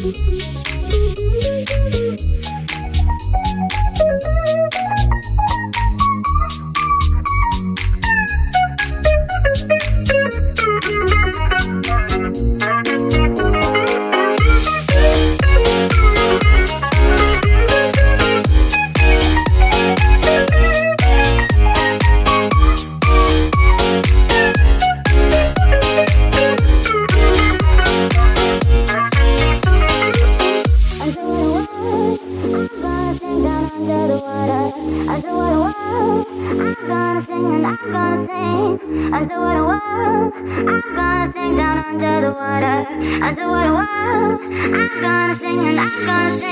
Thank you. And I'm gonna sing what a world. I'm gonna sing down under the water what a world. I'm gonna sing and I'm gonna sing